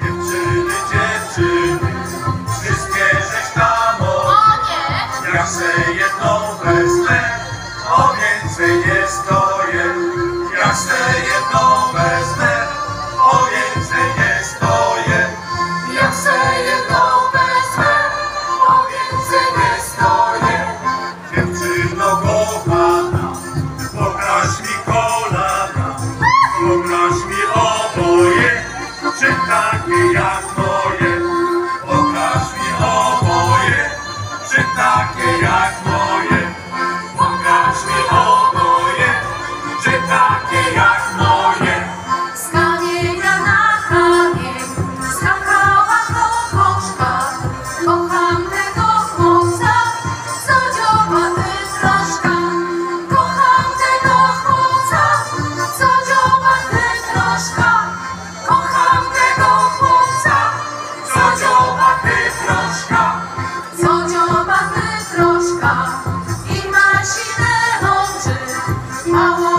Dziewczyny, dziewczyny, wszystkie żeś tam o, ja chcę jedną wesnę, o więcej nie takie jak moje Pokaż mi oboje, czy takie jak moje. Zodziowa troszka i ma sine oczy, mało